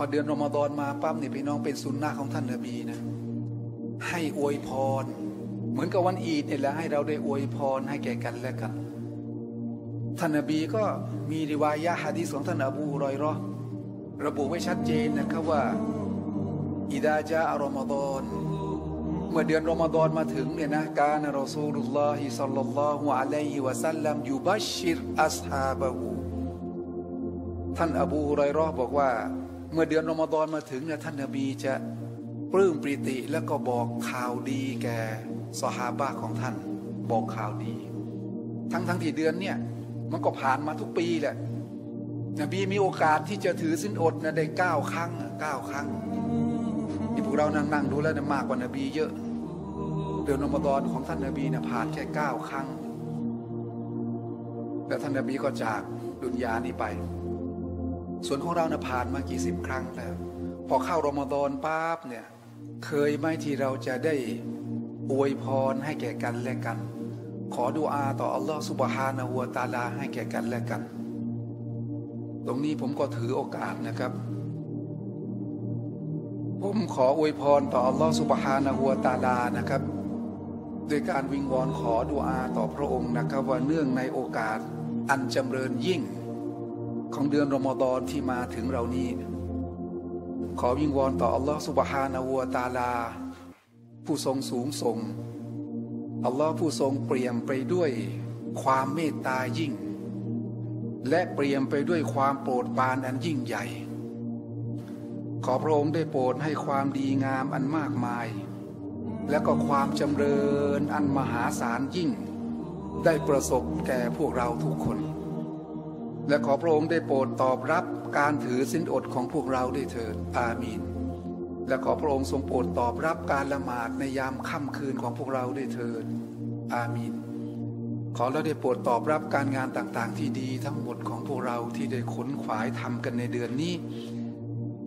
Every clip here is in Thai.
พอเดือนรอมฎอนมาปั๊บเนี่ยพี่น้องเป็นสุนนะของท่านนบีนะ ให้อวยพร เหมือนกับวันอีดเนี่ยแหละให้เราได้อวยพรให้แก่กันและกันท่านนบีก็มีริวายะฮะดีษของท่านอบูรอยรอระบุไว้ชัดเจนนะครับว่าอิดาจาอัลรอมฎอนเมื่อเดือนรอมฎอนมาถึงเนี่ยนะการรอซูลุลลอฮิสัลลัลลอฮุอะลัยฮิวะสัลลัมยูบัชชิรอัสฮาบะฮูท่านอบูฮุไรรอบอกว่า เมื่อเดือนรอมฎอนมาถึงเนี่ยท่านนบีจะปลื้มปริติแล้วก็บอกข่าวดีแก่สหาบะของท่าน บอกข่าวดี ทั้งทั้งที่เดือนเนี่ยมันก็ผ่านมาทุกปีแหละนบีมีโอกาสที่จะถือสินอดนะได้เก้าครั้งเก้าครั้งที่พวกเรานั่งนั่งดูแล้วนะมากกว่านบีเยอะเดือนอมฎอนของท่านนบีนะผ่านแค่เก้าครั้ง แล้วท่านนบีก็จากดุนยานี้ไป ส่วนของเรานะผ่านมากี่สิบครั้งแล้ว พอเข้ารอมฎอนปั๊บเนี่ยเคยไหมที่เราจะได้อวยพรให้แก่กันและกัน ขอดุอาต่ออัลลอฮฺสุบฮานะฮูวะตาลาให้แก่กันและกัน ตรงนี้ผมก็ถือโอกาสนะครับ ผมขออวยพรต่ออัลลอฮฺสุบฮานะฮูวะตาลานะครับโดยการวิงวอนขอดุอาต่อพระองค์นะครับว่าเนื่องในโอกาสอันจำเริญยิ่ง ของเดือนรอมฎอนที่มาถึงเรานี้ ขอวิงวอนต่ออัลลอฮฺสุบฮานะฮูวตาลา ผู้ทรงสูงส่งอัลลอฮ์ผู้ทรงเปลี่ยมไปด้วยความเมตตายิ่ง และเปลี่ยมไปด้วยความโปรดปรานอันยิ่งใหญ่ ขอพระองค์ได้โปรดให้ความดีงามอันมากมาย และก็ความจำเริญอันมหาศาลยิ่ง ได้ประสบแก่พวกเราทุกคน และขอพระองค์ได้โปรดตอบรับการถือสินอดของพวกเราได้เถิดอามีนและขอพระองค์ทรงโปรดตอบรับการละหมาดในยามค่ำคืนของพวกเราได้เถิดอามีนขอเราได้โปรดตอบรับการงานต่างๆ ที่ดีทั้งหมดของพวกเราที่ได้ขนขวายทำกันในเดือนนี้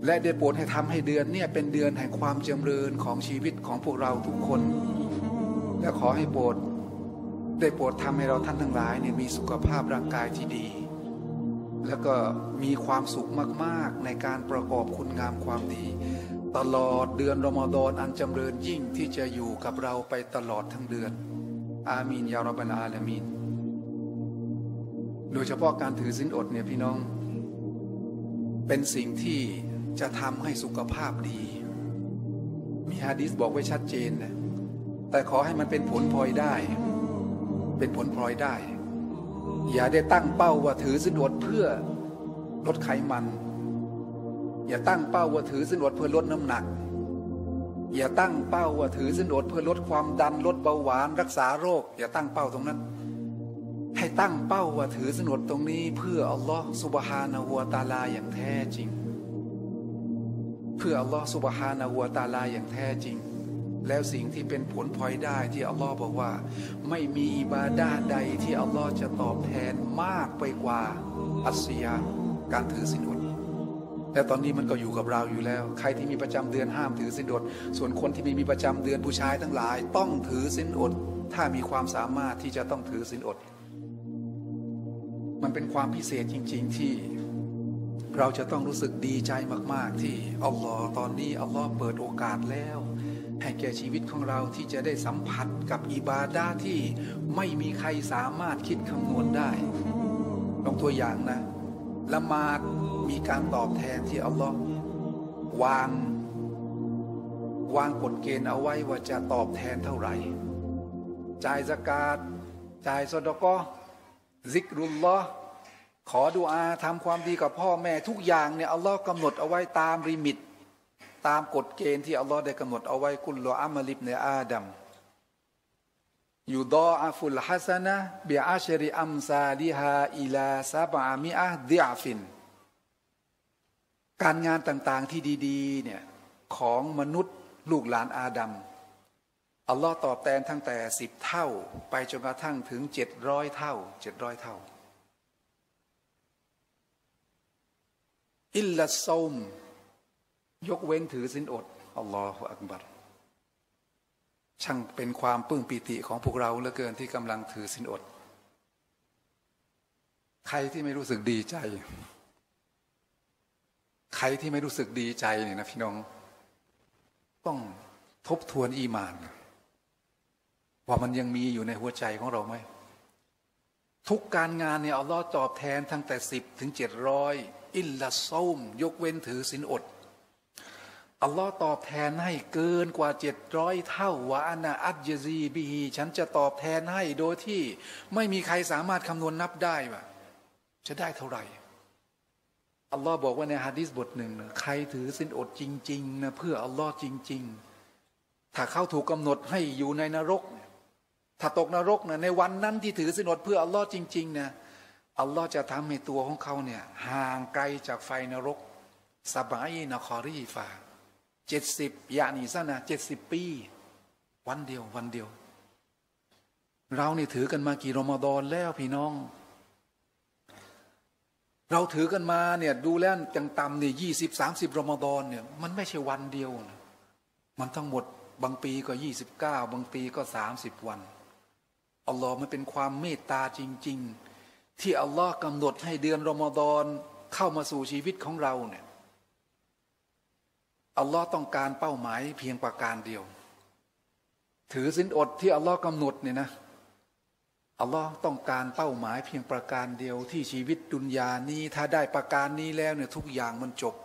และได้โปรดให้ทำให้เดือนเนี่ยเป็นเดือนแห่งความจริญของชีวิตของพวกเราทุกคน และขอให้โปรดได้โปรดทำให้เราท่านทั้งหลายเนี่ยมีสุขภาพร่างกายที่ดี แล้วก็มีความสุขมากๆ ในการประกอบคุณงามความดี ตลอดเดือนรอมฎอนอันจำเริญยิ่งที่จะอยู่กับเราไปตลอดทั้งเดือน อามีนยารับบาลอาลามีนโดยเฉพาะการถือสินอดเนี่ยพี่น้อง เป็นสิ่งที่จะทำให้สุขภาพดี มีฮะดิษบอกไว้ชัดเจนนะแต่ขอให้มันเป็นผลพลอยได้ เป็นผลพลอยได้ อย่าได้ตั้งเป้าว่าถือสินอดเพื่อลดไขมัน อย่าตั้งเป้าว่าถือสินอดเพื่อลดน้ำหนัก อย่าตั้งเป้าว่าถือสินอดเพื่อลดความดันลดเบาหวานรักษาโรค อย่าตั้งเป้าตรงนั้น ให้ตั้งเป้าว่าถือสินอดตรงนี้ เพื่ออัลลอฮ์สุบฮานะฮูวตาลาอย่างแท้จริง เพื่ออัลลอฮ์สุบฮานะฮูวตาลาอย่างแท้จริง แล้วสิ่งที่เป็นผลพลอยได้ที่อัลลอฮ์บอกว่า ไม่มีอิบาดาใดที่อัลลอฮ์จะตอบแทนมากไปกว่าอัศยาการถือสินอดและตอนนี้มันก็อยู่กับเราอยู่แล้ว ใครที่มีประจำเดือนห้ามถือสินอด ส่วนคนที่ไม่มีประจำเดือนผู้ชายทั้งหลาย ต้องถือสินอด ถ้ามีความสามารถที่จะต้องถือสินอด มันเป็นความพิเศษจริง ๆที่เราจะต้องรู้สึกดีใจมาก ๆ ที่อัลลอฮ์ตอนนี้อัลลอฮ์เปิดโอกาสแล้ว ให้แก่ชีวิตของเราที่จะได้สัมผัสกับอิบาดาที่ไม่มีใครสามารถคิดคำนวณได้ลองตัวอย่างนะละหมาดมีการตอบแทนที่อัลลอฮ์วาง วางกฎเกณฑ์เอาไว้ว่าจะตอบแทนเท่าไหร่ จ่ายซะกาตจ่ายซอดาเกาะฮ์ซิกรุลลอฮ์ขอดุอาทำความดีกับพ่อแม่ทุกอย่างเนี่ยอัลลอฮ์กำหนดเอาไว้ตาม limit ตามกฎเกณฑ์ที่อัลลอฮ์ได้กำหนดเอาไว้كل عمل ابن آدم يضاعف الحسنة بعشر أمثالها إلى سبعمائة ضعف การงานต่างๆที่ดีๆเนี่ยของมนุษย์ลูกหลานอาดัมอัลลอฮ์ตอบแทนตั้งแต่สิบเท่า ไปจนกระทั่งถึงเจ็ดร้อยเท่าเจ็ดร้อยเท่า อิลลัสซม ยกเว้นถือสินอดอัลลอฮฺอักบัรช่างเป็นความปลื้มปิติของพวกเราเหลือเกินที่กำลังถือสินอด ใครที่ไม่รู้สึกดีใจ ใครที่ไม่รู้สึกดีใจเนี่ยนะพี่น้อง ต้องทบทวนอีมาน ว่ามันยังมีอยู่ในหัวใจของเราไหม ทุกการงานเนี่ยอัลลอฮ์ตอบแทนตั้งแต่สิบถึงเจ็ดร้อยอิลละส้มยกเว้นถือสินอด อัลลอฮ์ตอบแทนให้เกินกว่าเจ็ดร้อยเท่าวะอานาอัจยซีบีฉันจะตอบแทนให้โดยที่ไม่มีใครสามารถคำนวณนับได้ว่าจะได้เท่าไหร่อัลลอฮ์บอกว่าในฮะดิษบทหนึ่งนะใครถือสินอดจริงๆนะเพื่ออัลลอฮ์จริง ๆ ถ้าเขาถูกกำหนดให้อยู่ในนรก ถ้าตกนรกนะในวันนั้นที่ถือสินอดเพื่ออัลลอฮ์จริงๆนะอัลลอฮ์จะทำให้ตัวของเขาเนี่ยห่างไกลจากไฟนรกสบายนคอรีฟา เจ็ดสิบยานีซะนะเจ็ดสิบปี วันเดียววันเดียว เรานี่ถือกันมากี่รอมฎอนแล้วพี่น้อง เราถือกันมาเนี่ยดูแล้วจังต่ำเนี่ยยี่สิบสามสิบรอมฎอนเนี่ยมันไม่ใช่วันเดียวนะมันทั้งหมดบางปีก็ยี่สิบเก้าบางปีก็สามสิบวันอัลลอฮ์มันเป็นความเมตตาจริง ๆ ที่อัลลอฮ์กำหนดให้เดือนรอมฎอนเข้ามาสู่ชีวิตของเราเนี่ย อัลลอฮ์ต้องการเป้าหมายเพียงประการเดียว ถือสินอดที่อัลลอฮ์กำหนดเนี่ยนะอัลลอฮ์ต้องการเป้าหมายเพียงประการเดียวที่ชีวิตดุนยานี้ถ้าได้ประการนี้แล้วเนี่ยทุกอย่างมันจบ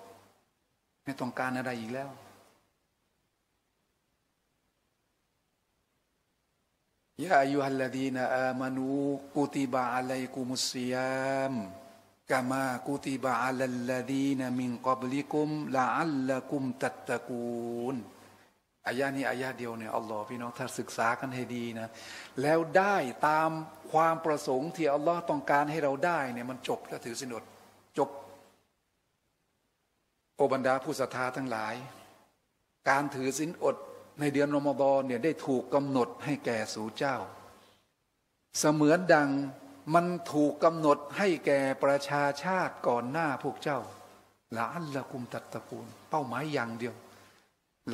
ไม่ต้องการอะไรอีกแล้ว ยาอายุฮัลลดีนอามานูกุติบะอะลัยกุมุสยาม กามากุติบะอัลลดีนมิงกับลิกุมลาอัลละกุมตัตตะกูนอายานี้อายาเดียวเนี่ยอัลลอฮ์พี่น้องถ้าศึกษากันให้ดีนะ แล้วได้ตามความประสงค์ที่อัลลอฮ์ต้องการให้เราได้เนี่ยมันจบแล้วถือสินอดจบ โอบรรดาผู้ศรัทธาทั้งหลาย การถือสินอดในเดือนรอมฎอนเนี่ยได้ถูกกำหนดให้แก่สู่เจ้า เสมือนดัง มันถูกกำหนดให้แก่ประชาชาติก่อนหน้าพวกเจ้าละอัลละกุมตัตตะกูล เป้าหมายอย่างเดียว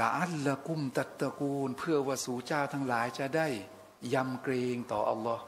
ละอัลละกุมตัตตะกูล เพื่อว่าสู่เจ้าทั้งหลายจะได้ยำเกรงต่ออัลลอฮ์